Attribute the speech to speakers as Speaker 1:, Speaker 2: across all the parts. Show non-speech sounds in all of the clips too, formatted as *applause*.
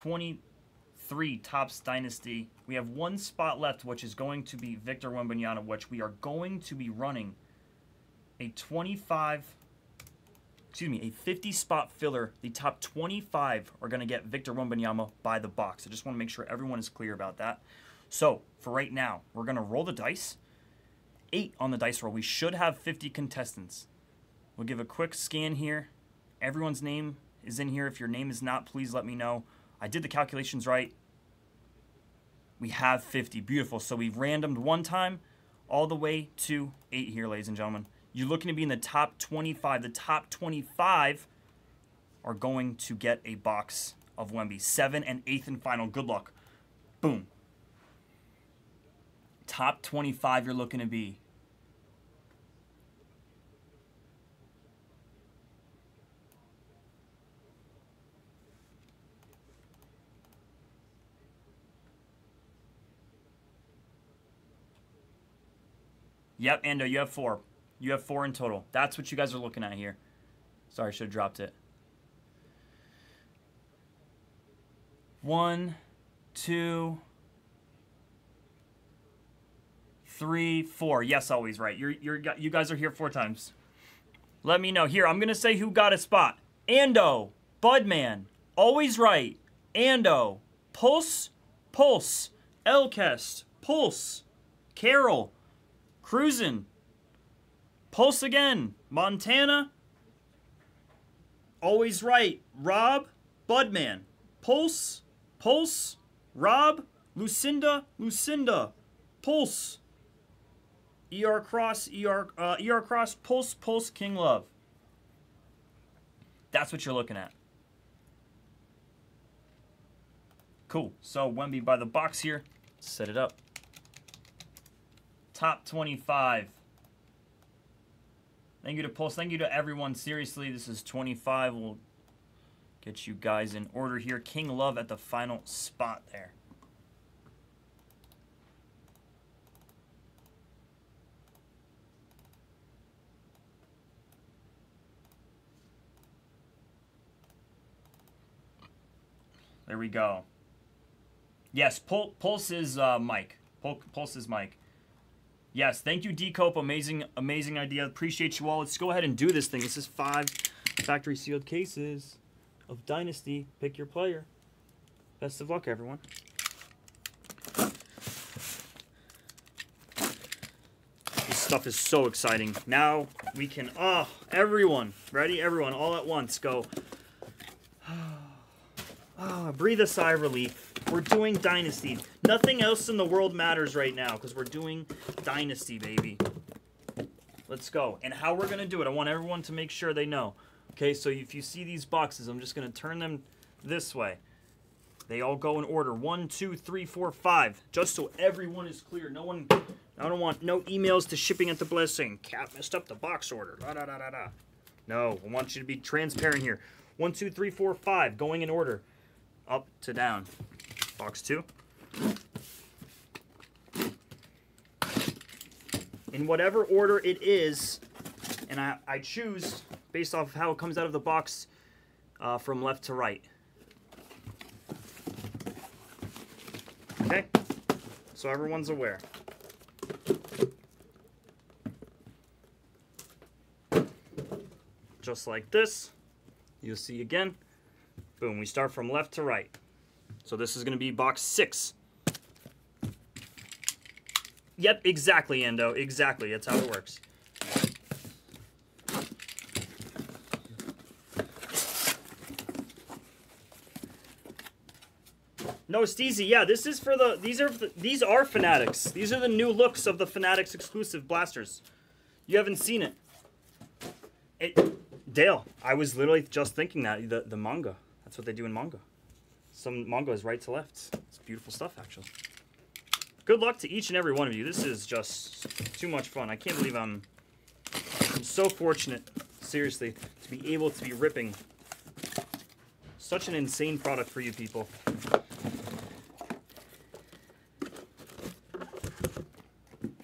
Speaker 1: 23 Topps Dynasty. We have one spot left, which is going to be Victor Wembanyama, which we are going to be running a 25, excuse me, a 50 spot filler. The top 25 are going to get Victor Wembanyama by the box. I just want to make sure everyone is clear about that. So for right now, we're going to roll the dice. Eight on the dice roll. We should have 50 contestants. We'll give a quick scan here. Everyone's name is in here. If your name is not, please let me know. I did the calculations right. We have 50. Beautiful. So we've randomed one time all the way to 8 here, ladies and gentlemen. You're looking to be in the top 25. The top 25 are going to get a box of Wemby. 7 and 8th and final. Good luck. Boom. Top 25 you're looking to be. Yep, Ando, you have four. You have four in total. That's what you guys are looking at here. Sorry, I should have dropped it. One, two, three, four. Yes, always right. You're, you're, you guys are here four times. Let me know. Here, I'm going to say who got a spot. Ando, Budman, always right. Ando, Pulse, Pulse, Elkest, Pulse, Carol, Cruisin', Pulse again, Montana, always right. Rob, Budman, Pulse, Pulse, Rob, Lucinda, Lucinda, Pulse, ER Cross, ER, uh, ER Cross, Pulse, Pulse, King Love. That's what you're looking at. Cool. So Wemby by the box here. Set it up. Top 25. Thank you to Pulse. Thank you to everyone. Seriously, this is 25. We'll get you guys in order here. King Love at the final spot there. There we go. Yes, Pul Pulse is uh, Mike. Pul Pulse is Mike. Yes, thank you, Decope. Amazing, amazing idea. Appreciate you all. Let's go ahead and do this thing. This is five factory sealed cases of Dynasty. Pick your player. Best of luck, everyone. This stuff is so exciting. Now we can, oh, everyone, ready? Everyone, all at once, go. Oh, *sighs* breathe a sigh of relief. We're doing Dynasty. Nothing else in the world matters right now because we're doing Dynasty, baby. Let's go. And how we're going to do it, I want everyone to make sure they know. Okay, so if you see these boxes, I'm just going to turn them this way. They all go in order. One, two, three, four, five. Just so everyone is clear. No one, I don't want no emails to shipping at the blessing. Cat messed up the box order. Da, da, da, da, da. No, I want you to be transparent here. One, two, three, four, five. Going in order up to down. Box two. In whatever order it is, and I, I choose based off of how it comes out of the box uh, from left to right. Okay, so everyone's aware. Just like this, you'll see again, Boom, we start from left to right. So this is going to be box six. Yep, exactly, Endo. Exactly. That's how it works. No, Steezy, yeah, this is for the, these are, these are Fanatics. These are the new looks of the Fanatics exclusive blasters. You haven't seen it. It, Dale, I was literally just thinking that, the, the manga. That's what they do in manga. Some manga is right to left. It's beautiful stuff, actually. Good luck to each and every one of you. This is just too much fun. I can't believe I'm, I'm so fortunate, seriously, to be able to be ripping such an insane product for you people.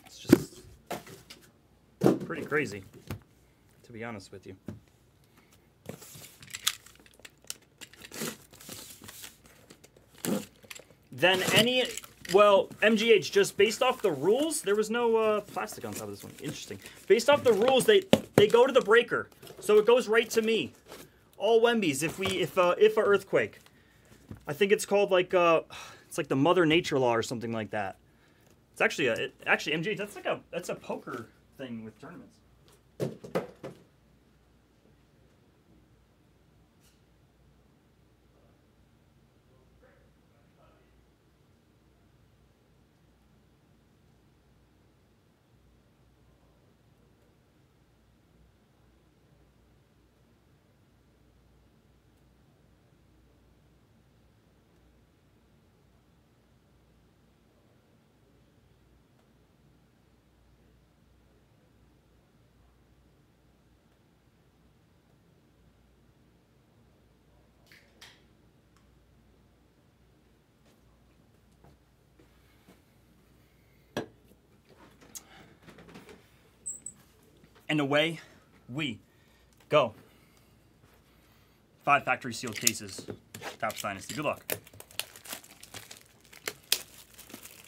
Speaker 1: It's just pretty crazy, to be honest with you. Then any well MGH just based off the rules, there was no uh, plastic on top of this one. Interesting. Based off the rules, they they go to the breaker, so it goes right to me. All Wembies if we if uh, if a earthquake. I think it's called like uh, it's like the Mother Nature law or something like that. It's actually a it, actually MGH. That's like a that's a poker thing with tournaments. And away we go. Five factory sealed cases. Topps Dynasty. Good luck.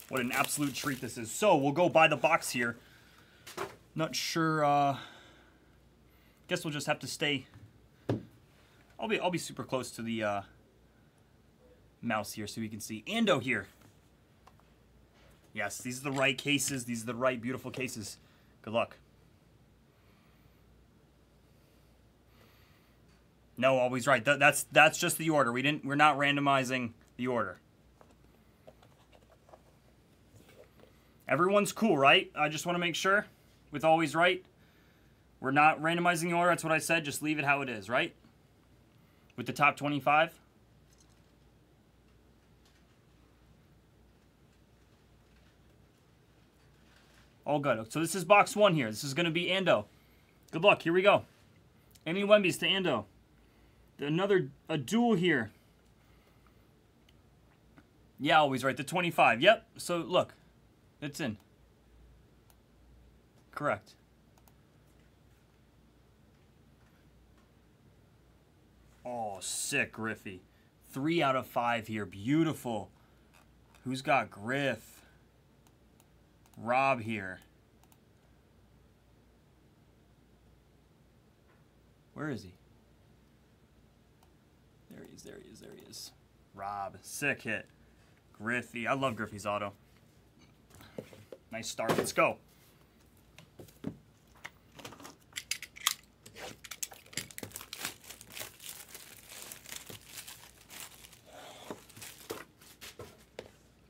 Speaker 1: What an absolute treat this is. So we'll go buy the box here. Not sure. Uh, guess we'll just have to stay. I'll be I'll be super close to the uh, mouse here so we can see Ando here. Yes, these are the right cases. These are the right beautiful cases. Good luck. No, always right. That, that's that's just the order. We didn't. We're not randomizing the order. Everyone's cool, right? I just want to make sure with always right. We're not randomizing the order. That's what I said. Just leave it how it is, right? With the top 25. All good. So this is box one here. This is going to be Ando. Good luck. Here we go. Amy Wemby's to Ando. Another a duel here. Yeah, always right. The 25. Yep. So look, it's in. Correct. Oh, sick, Griffey. Three out of five here. Beautiful. Who's got Griff? Rob here. Where is he? There he is, there he is, there he is. Rob, sick hit. Griffey, I love Griffey's auto. Nice start, let's go.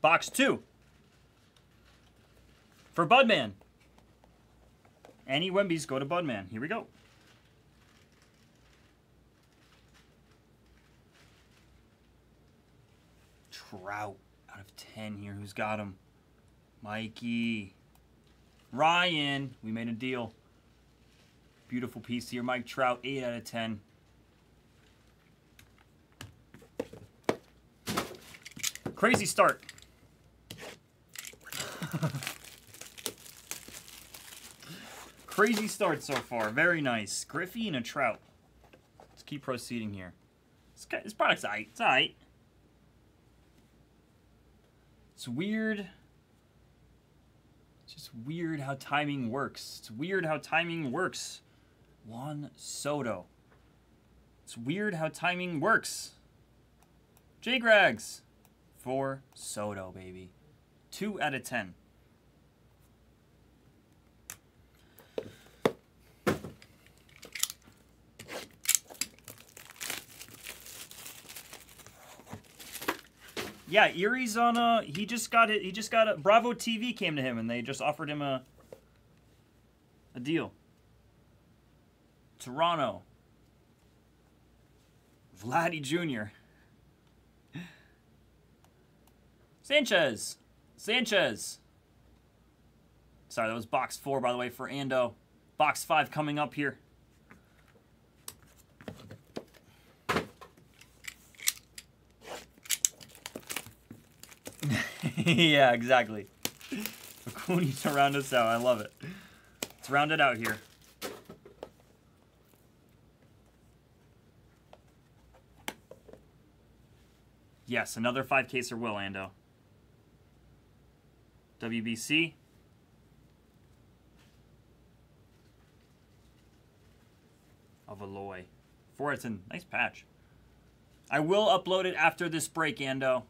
Speaker 1: Box two. For Budman. Any Wembies go to Budman. Here we go. Trout out of 10 here. Who's got him? Mikey. Ryan. We made a deal. Beautiful piece here. Mike Trout, 8 out of 10. Crazy start. *laughs* Crazy start so far. Very nice. Griffey and a Trout. Let's keep proceeding here. This, product's aight. It's aight. It's weird. It's just weird how timing works. It's weird how timing works. Juan Soto. It's weird how timing works. J Grags for Soto, baby. 2 out of 10. Yeah, Erie's on a. He just got it. He just got a. Bravo TV came to him and they just offered him a. A deal. Toronto. Vladdy Jr. Sanchez. Sanchez. Sorry, that was box four, by the way, for Ando. Box five coming up here. *laughs* yeah, exactly. Cooney to round us out. I love it. Let's round it out here. Yes, another five caser will, Ando. WBC. Of Eloy. Fortin, nice patch. I will upload it after this break, Ando.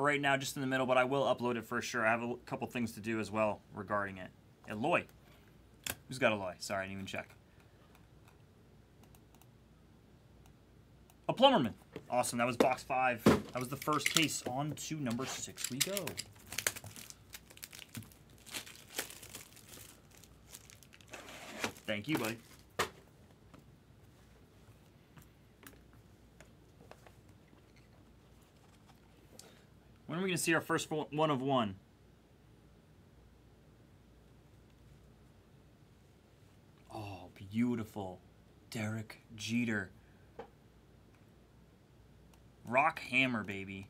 Speaker 1: For right now, just in the middle, but I will upload it for sure. I have a couple things to do as well regarding it. Eloy. Who's got Eloy? Sorry, I didn't even check. A Plumberman. Awesome. That was box five. That was the first case. On to number six we go. Thank you, buddy. When are we going to see our first one of one? Oh, beautiful. Derek Jeter. Rock Hammer, baby.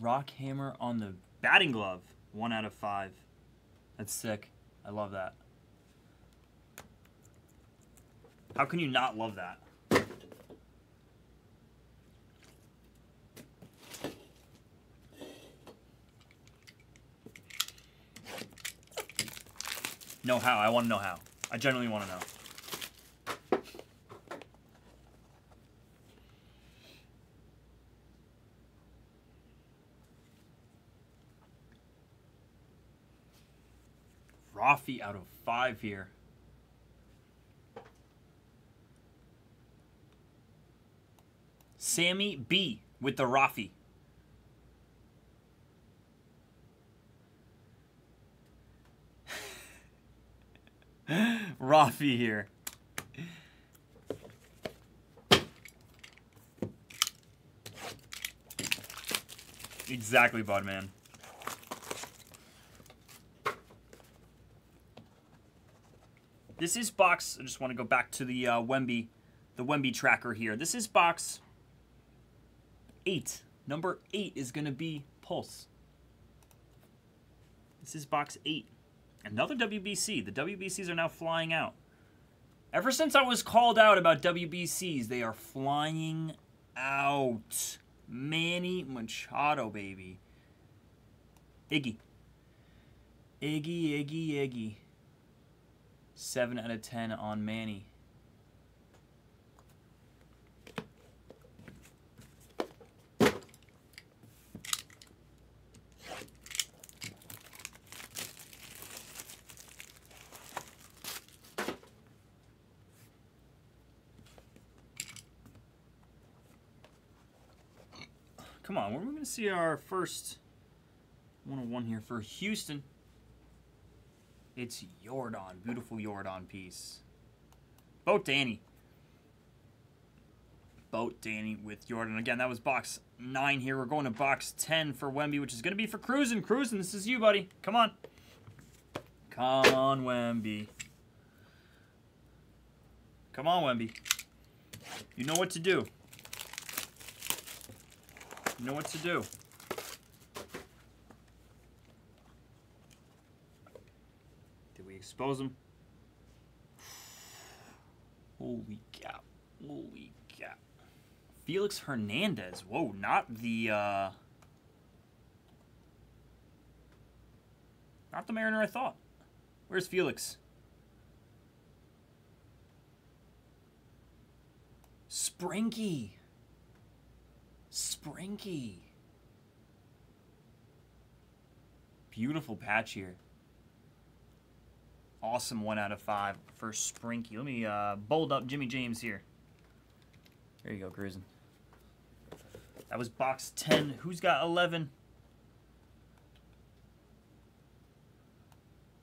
Speaker 1: Rock Hammer on the batting glove. One out of five. That's sick. I love that. How can you not love that? Know how. I want to know how. I genuinely want to know. Rafi out of five here. Sammy B with the Rafi. Rafi here. Exactly, Budman. This is box. I just want to go back to the uh, Wemby, the Wemby tracker here. This is box eight. Number eight is going to be Pulse. This is box eight. Another WBC. The WBCs are now flying out. Ever since I was called out about WBCs, they are flying out. Manny Machado, baby. Iggy. Iggy, Iggy, Iggy. 7 out of 10 on Manny. Come on, we're going to see our first one-on-one here for Houston. It's Jordan. Beautiful Jordan piece. Boat Danny. Boat Danny with Jordan. Again, that was box 9 here. We're going to box 10 for Wemby, which is going to be for Cruising. Cruising, this is you, buddy. Come on. Come on, Wemby. Come on, Wemby. You know what to do. Know what to do. Did we expose him? Holy cow. Holy cow. Felix Hernandez. Whoa, not the, uh... Not the Mariner I thought. Where's Felix? Sprinky. Sprinky. Beautiful patch here. Awesome one out of five for Sprinky. Let me uh, bold up Jimmy James here. There you go, cruising. That was box 10. Who's got 11?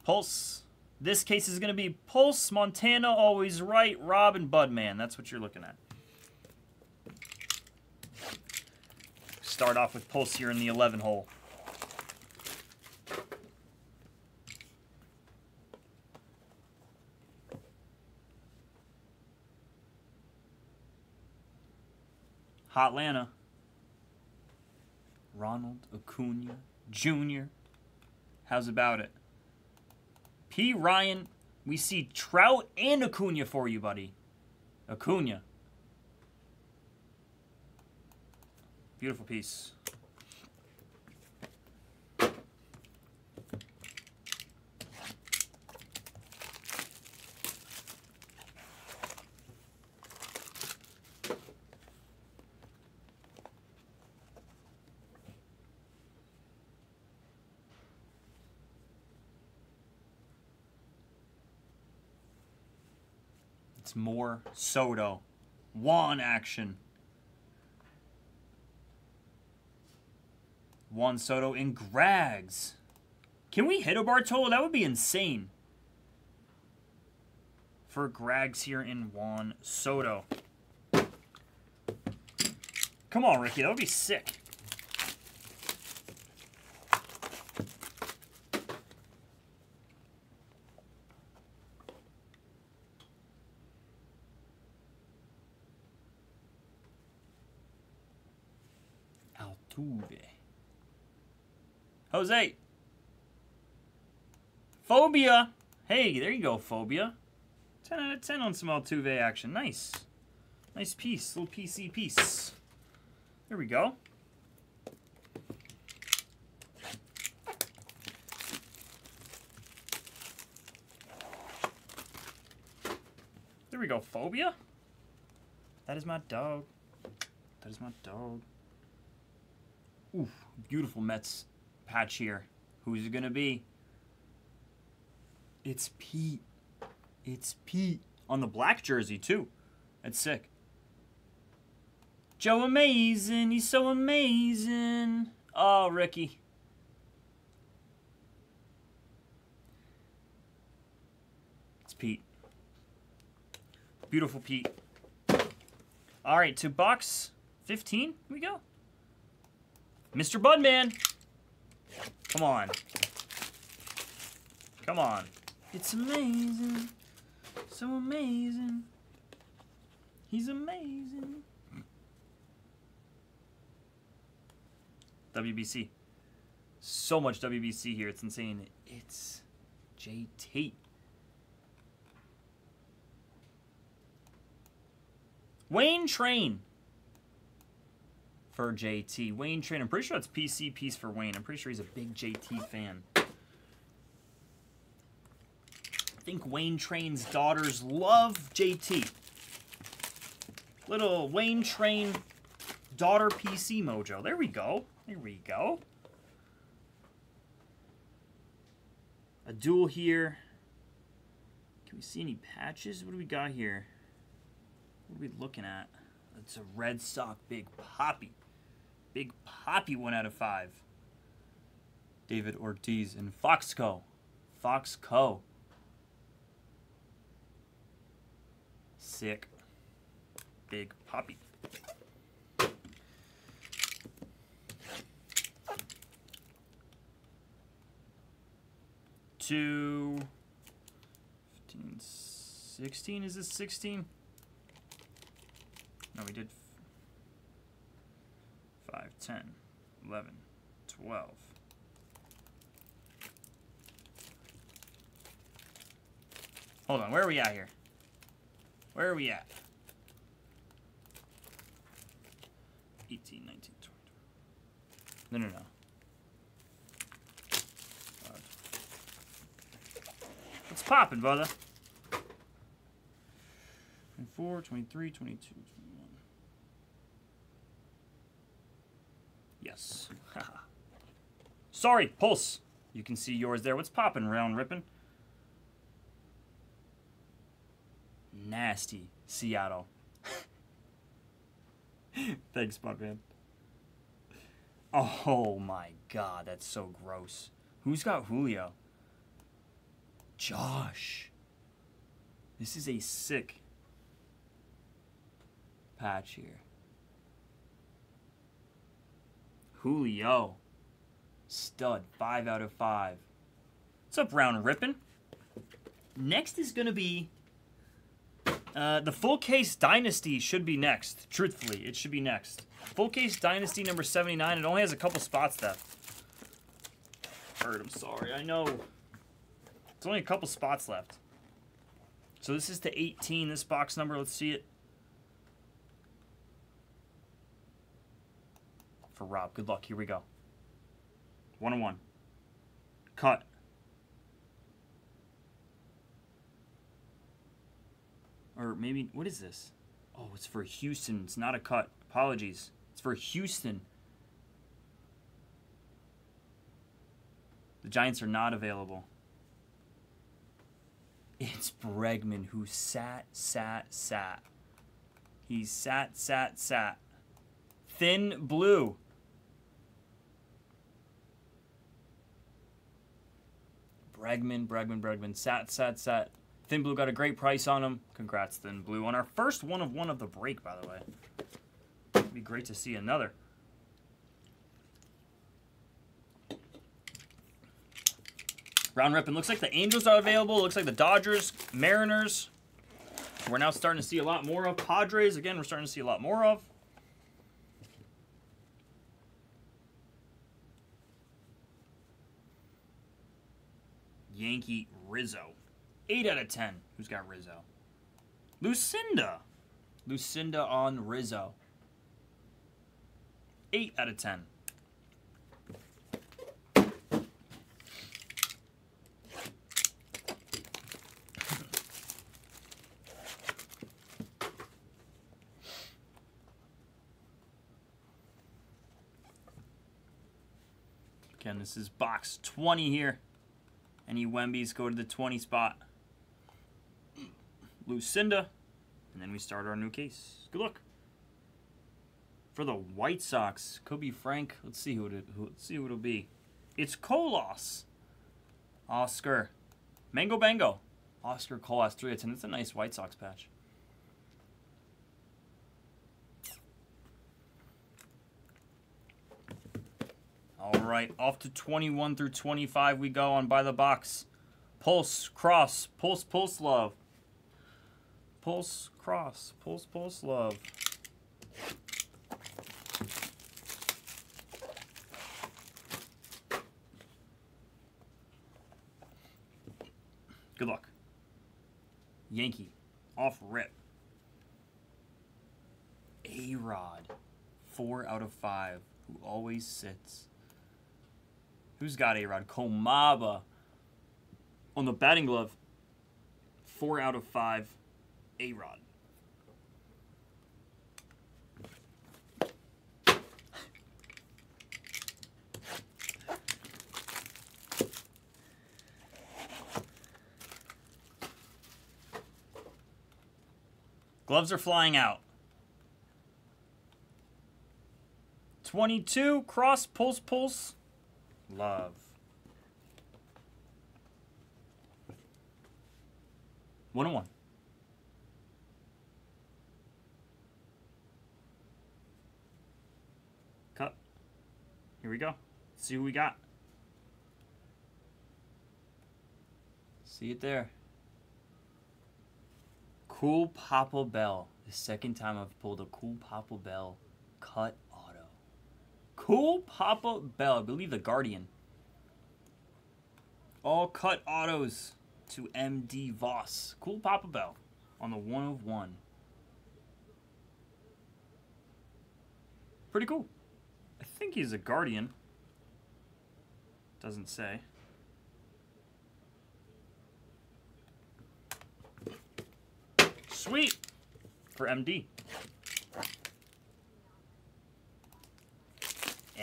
Speaker 1: Pulse. This case is going to be Pulse, Montana, Always Right, Rob, and Budman. That's what you're looking at. Start off with Pulse here in the 11 hole. Hotlanta. Ronald Acuna Jr. How's about it? P. Ryan, we see Trout and Acuna for you, buddy. Acuna. Beautiful piece. It's more Soto. Juan action. Juan Soto and Grags. Can we hit a Bartolo? That would be insane. For Grags here in Juan Soto. Come on, Ricky. That would be sick. Altuve. Jose. Phobia. Hey, there you go, Phobia. 10 out of 10 on some Altuve action. Nice. Nice piece. Little PC piece. There we go. There we go, Phobia. That is my dog. That is my dog. Ooh, beautiful Mets patch here. Who's it going to be? It's Pete. It's Pete. On the black jersey, too. That's sick. Joe amazing. He's so amazing. Oh, Ricky. It's Pete. Beautiful Pete. All right, to box 15 we go. Mr. Budman. Come on. Come on. It's amazing. So amazing. He's amazing. WBC. So much WBC here. It's insane. It's J Tate. Wayne Train for JT. Wayne Train. I'm pretty sure that's PC piece for Wayne. I'm pretty sure he's a big JT fan. I think Wayne Train's daughters love JT. Little Wayne Train daughter PC mojo. There we go. There we go. A duel here. Can we see any patches? What do we got here? What are we looking at? It's a Red Sox Big Poppy. Big Poppy one out of five. David Ortiz and Foxco. Foxco. Sick. Big Poppy. Two. 15, 16. Is this 16? No, we did 5, 10, 11, 12. Hold on, where are we at here? Where are we at? 18, 19, 20. No, no, no. What's popping, brother? 24, 23, 22, 21. Yes. Sorry, Pulse. You can see yours there. What's popping, round ripping? Nasty Seattle. *laughs* Thanks, man. Oh my god, that's so gross. Who's got Julio? Josh. This is a sick patch here. Julio. Stud. 5 out of 5. What's up, Round Rippin'? Next is going to be... Uh, the Full Case Dynasty should be next. Truthfully, it should be next. Full Case Dynasty number 79. It only has a couple spots left. Bird, I'm sorry. I know. It's only a couple spots left. So this is to 18, this box number. Let's see it. For Rob. Good luck. Here we go. One on one. Cut. Or maybe, what is this? Oh, it's for Houston. It's not a cut. Apologies. It's for Houston. The Giants are not available. It's Bregman who sat, sat, sat. He sat, sat, sat. Thin blue. Bregman, Bregman, Bregman. Sat, sat, sat. Thin Blue got a great price on him. Congrats, Thin Blue. On our first one of one of the break, by the way. It'd be great to see another. Round ripping. Looks like the Angels are available. Looks like the Dodgers, Mariners. We're now starting to see a lot more of. Padres, again, we're starting to see a lot more of. Yankee Rizzo. 8 out of 10. Who's got Rizzo? Lucinda. Lucinda on Rizzo. 8 out of 10. Again, this is box 20 here. Any Wembies go to the 20 spot. Lucinda. And then we start our new case. Good luck. For the White Sox, Kobe Frank. Let's see who, it, who let's see who it'll be. It's Colas. Oscar. Mango Bango. Oscar Colas 3 of 10. It's a nice White Sox patch. All right, off to 21 through 25 we go on by the box. Pulse, cross, pulse, pulse, love. Pulse, cross, pulse, pulse, love. Good luck. Yankee, off rip. A Rod, four out of five, who always sits. Who's got A Rod? Komaba. On the batting glove, four out of five, A Rod. Gloves are flying out. 22, cross, pulse, pulse, love. One on one. Cut. Here we go. see who we got. See it there. Cool Papa Bell. The second time I've pulled a Cool Papa Bell cut. Cool Papa Bell. I believe the Guardian. All cut autos to MD Voss. Cool Papa Bell on the one of one. Pretty cool. I think he's a Guardian. Doesn't say. Sweet for MD.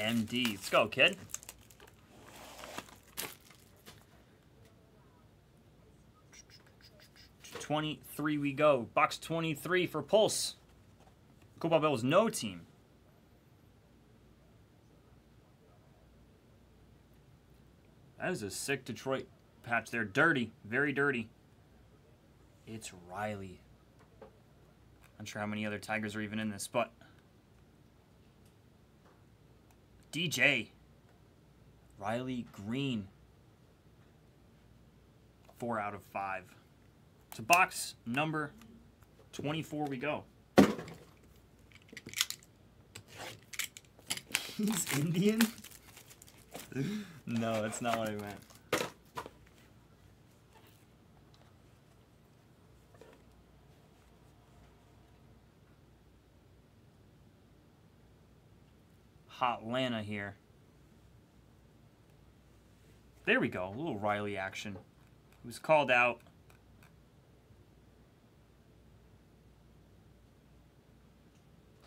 Speaker 1: MD. Let's go, kid. Twenty-three we go. Box twenty-three for Pulse. Cool Bell's no team. That is a sick Detroit patch there. Dirty. Very dirty. It's Riley. I'm not sure how many other Tigers are even in this, but DJ Riley Greene. Four out of five. To box number 24 we go. *laughs* He's Indian? *laughs* no, that's not what I meant. Hot Lana here. There we go. A little Riley action. He was called out.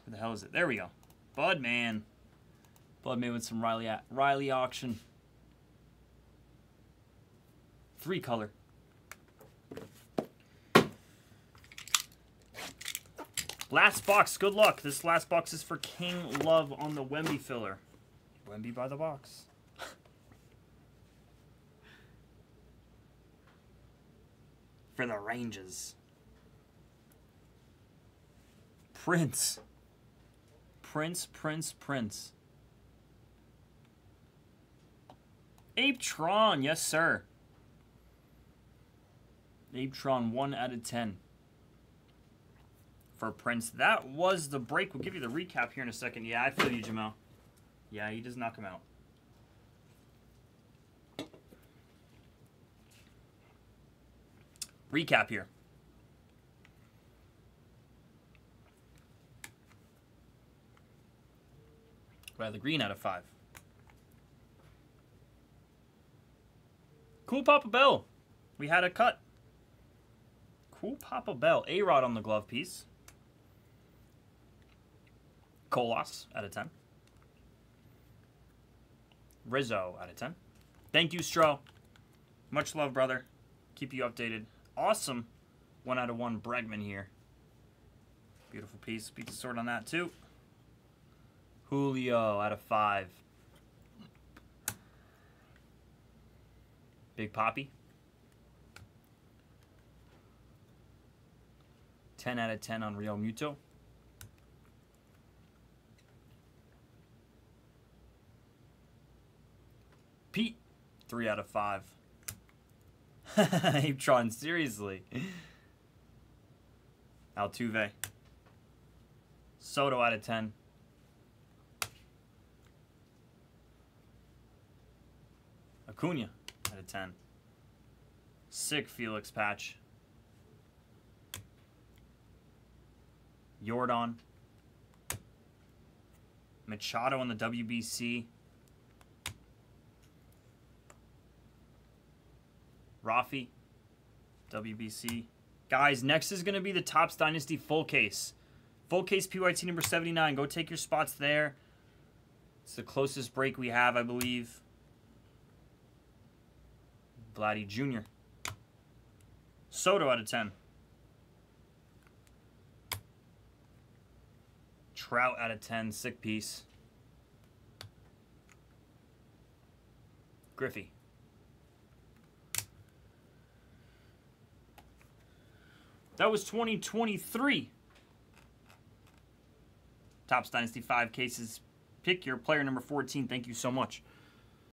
Speaker 1: Where the hell is it? There we go. Budman. Budman with some Riley Riley auction. Three color. Last box. Good luck. This last box is for King Love on the Wemby filler. Wemby by the box. *laughs* for the Rangers. Prince. Prince, Prince, Prince. Ape Tron, yes, sir. Ape Tron, 1 out of 10 for Prince. That was the break. We'll give you the recap here in a second. Yeah, I feel you, Jamal. Yeah, he does knock him out. Recap here. the Greene out of five. Cool Papa Bell. We had a cut. Cool Papa Bell. A-Rod on the glove piece. Colas out of 10. Rizzo out of 10. Thank you, Stro. Much love, brother. Keep you updated. Awesome. One out of one Bregman here. Beautiful piece. Beat the sword on that, too. Julio out of five. Big Poppy. 10 out of 10 on Realmuto. Pete, 3 out of 5. *laughs* Apetron, seriously. Altuve. Soto out of 10. Acuna out of 10. Sick Felix patch. Jordan. Machado on the WBC. Rafi. WBC. Guys, next is going to be the Topps Dynasty full case. Full case PYT number 79. Go take your spots there. It's the closest break we have, I believe. Vladdy Jr. Soto out of 10. Trout out of 10. Sick piece. Griffey. That was 2023. Topps Dynasty 5 cases. Pick your player number 14. Thank you so much.